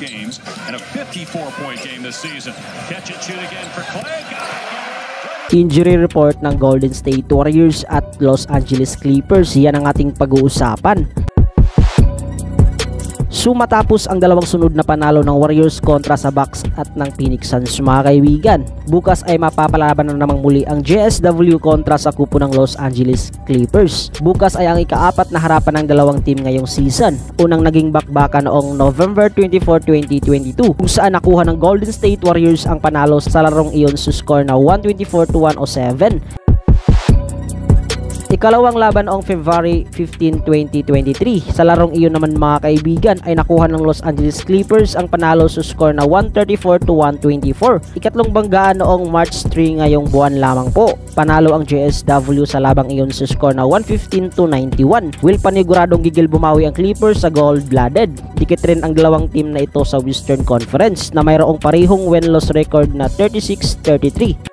games and a 54-point game this season. Catch and shoot again for Clay. It. Injury report ng Golden State Warriors at Los Angeles Clippers. Yan ang ating pag-uusapan. So matapos ang dalawang sunod na panalo ng Warriors kontra sa Bucks at ng Phoenix Suns mga kaibigan, bukas ay mapapalaban na namang muli ang JSW kontra sa kupo ng Los Angeles Clippers. Bukas ay ang ikaapat na harapan ng dalawang team ngayong season. Unang naging bakbakan noong November 24, 2022 kung saan nakuha ng Golden State Warriors ang panalo sa larong iyon sa score na 124 to 107 Ikalawang laban noong February 15, 2023. Sa larong iyon naman mga kaibigan ay nakuha ng Los Angeles Clippers ang panalo sa score na 134 to 124. Ikatlong banggaan noong March 3 ngayong buwan lamang po. Panalo ang JSW sa labang iyon sa score na 115 to 91. Will paniguradong gigil bumawi ang Clippers sa gold-blooded. Dikit rin ang dalawang team na ito sa Western Conference na mayroong parehong win-loss record na 36-33.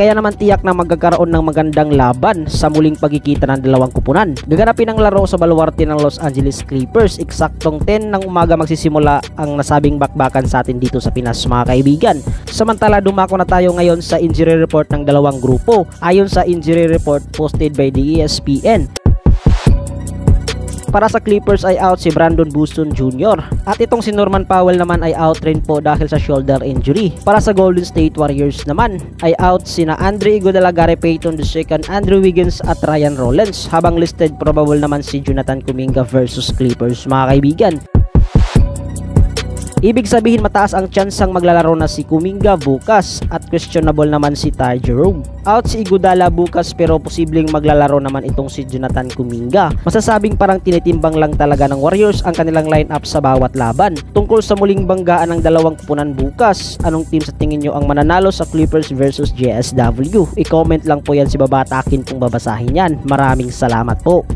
Kaya naman tiyak na magkakaroon ng magandang laban sa muling pagkikita ng dalawang kupunan. Gaganapin ang laro sa baluarte ng Los Angeles Clippers. Eksaktong 10 ng umaga magsisimula ang nasabing bakbakan sa atin dito sa Pinas mga kaibigan. Samantala dumako na tayo ngayon sa injury report ng dalawang grupo. Ayon sa injury report posted by the ESPN, para sa Clippers ay out si Brandon Boston Jr. At itong si Norman Powell naman ay out rin po dahil sa shoulder injury. Para sa Golden State Warriors naman ay out sina Andre Iguodala, Gary Payton II, Andrew Wiggins at Ryan Rollins habang listed probable naman si Jonathan Kuminga versus Clippers mga kaibigan. Ibig sabihin mataas ang tsansang maglalaro na si Kuminga bukas at questionable naman si Ty Jerome. Out si Igudala bukas pero posibleng maglalaro naman itong si Jonathan Kuminga. Masasabing parang tinitimbang lang talaga ng Warriors ang kanilang lineup sa bawat laban. Tungkol sa muling banggaan ng dalawang kupunan bukas, anong team sa tingin nyo ang mananalo sa Clippers versus JSW? I-comment lang po yan si Babatakin kung babasahin yan. Maraming salamat po.